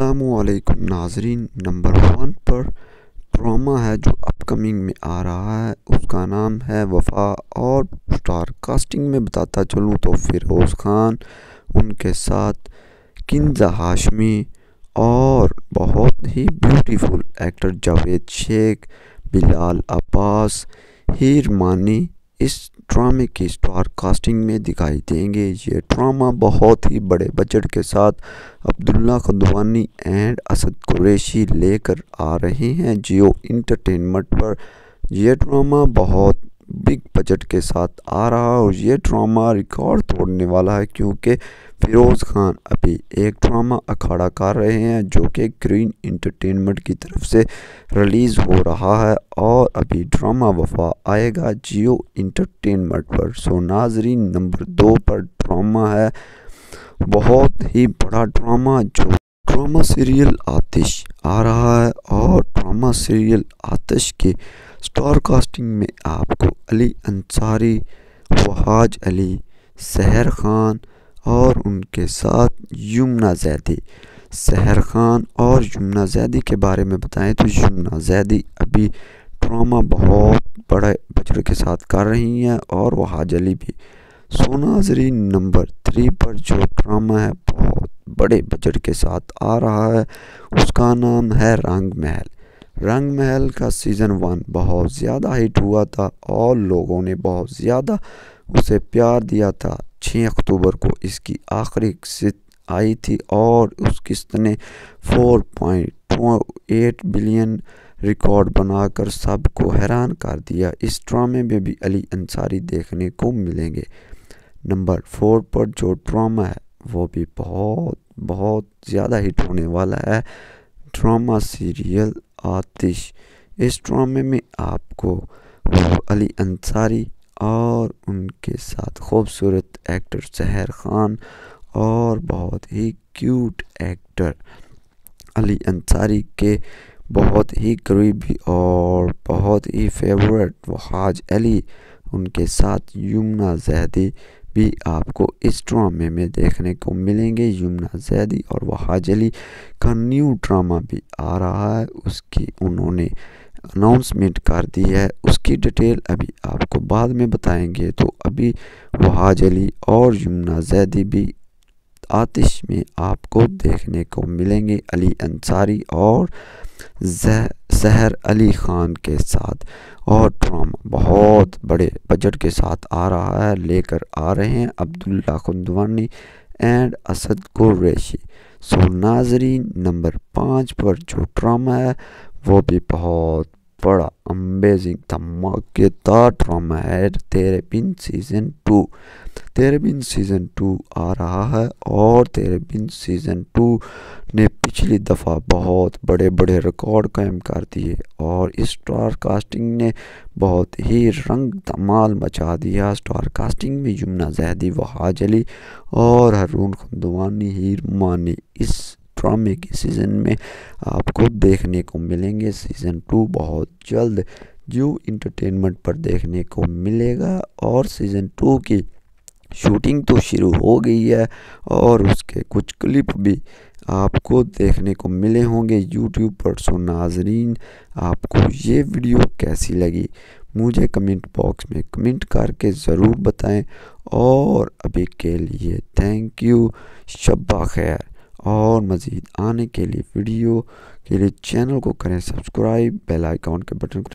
असलकुम नाजरीन। Number one पर ड्रामा है जो अपकमिंग में आ रहा है। उसका नाम है वफा और स्टार कास्टिंग में बताता चलूँ तो फिरोज़ खान, उनके साथ किंजा हाशमी और बहुत ही ब्यूटीफुल एक्टर जावेद शेख, बिलाल अब्बास, हीर मानी इस ड्रामे की स्टार कास्टिंग में दिखाई देंगे। ये ड्रामा बहुत ही बड़े बजट के साथ अब्दुल्ला खदवानी एंड असद कुरैशी लेकर आ रहे हैं जियो इंटरटेनमेंट पर। यह ड्रामा बहुत बिग बजट के साथ आ रहा है और ये ड्रामा रिकॉर्ड तोड़ने वाला है क्योंकि फ़िरोज़ खान अभी एक ड्रामा अखाड़ा कर रहे हैं जो कि ग्रीन इंटरटेनमेंट की तरफ़ से रिलीज़ हो रहा है और अभी ड्रामा वफा आएगा। जियो इंटरटेनमेंट पर सो नाजरीन नंबर दो पर ड्रामा है। बहुत ही बड़ा ड्रामा जो ड्रामा सीरियल आतिश आ रहा है और ड्रामा सीरियल आतिश के स्टार कास्टिंग में आपको अली अंसारी वहाज अली, सहर खान और उनके साथ यमुना जैदी। सहर खान और यमुना जैदी के बारे में बताएँ तो यमुना जैदी अभी ड्रामा बहुत बड़े बजट के साथ कर रही हैं और वहाज अली भी। सोनाजरी नंबर थ्री पर जो ड्रामा है, बहुत बड़े बजट के साथ आ रहा है। उसका नाम है रंग महल रंग महल का सीज़न वन बहुत ज़्यादा हिट हुआ था और लोगों ने बहुत ज़्यादा उसे प्यार दिया था। छः अक्टूबर को इसकी आखिरी किस्त आई थी और उस किस्त ने four point eight billion record बनाकर सबको हैरान कर दिया। इस ड्रामे में भी अली अंसारी देखने को मिलेंगे। नंबर फोर पर जो ड्रामा है वो भी बहुत बहुत ज़्यादा हिट होने वाला है। Drama serial Aatish. इस ड्रामे में आपको अली अंसारी और उनके साथ खूबसूरत एक्टर सहर खान और बहुत ही क्यूट एक्टर अली अंसारी के बहुत ही करीबी और बहुत ही फेवरेट वहाज अली, उनके साथ यमुना जैदी भी आपको इस ड्रामे में देखने को मिलेंगे। यमुना जैदी और वहाज अली का न्यू ड्रामा भी आ रहा है। उसकी उन्होंने अनाउंसमेंट कर दी है। उसकी डिटेल अभी आपको बाद में बताएँगे। तो अभी वहाज अली और यमुना जैदी भी आतिश में आपको देखने को मिलेंगे। अली अंसारी और जहर अली ख़ान के साथ और ड्रामा बहुत बड़े बजट के साथ आ रहा है, लेकर आ रहे हैं अब्दुल्ला खुंदवानी एंड असद कुरैशी। सो नाजरीन, नंबर पाँच पर जो ड्रामा है, वो भी बहुत बड़ा अमेजिंग धमाकेदार ड्रामा है। तेरे बिन सीज़न टू तेरे बिन सीज़न टू आ रहा है और तेरे बिन सीज़न टू ने पिछली दफ़ा बहुत बड़े बड़े रिकॉर्ड कायम कर दिए और इस स्टार कास्टिंग ने बहुत ही रंग धमाल मचा दिया। स्टार कास्टिंग में यमुना जैदी, वहाज अली और हरून खुंदवानी, हीर मानी इस ड्रामे के सीज़न में आपको देखने को मिलेंगे। सीज़न टू बहुत जल्द जो इंटरटेनमेंट पर देखने को मिलेगा और सीज़न टू की शूटिंग तो शुरू हो गई है और उसके कुछ क्लिप भी आपको देखने को मिले होंगे यूट्यूब पर। सो नाजरीन, आपको ये वीडियो कैसी लगी? मुझे कमेंट बॉक्स में कमेंट करके ज़रूर बताएँ। और अभी के लिए थैंक यू शब्बा खैर। और मज़ीद आने के लिए वीडियो के लिए चैनल को करें सब्सक्राइब बेल आइकॉन के बटन को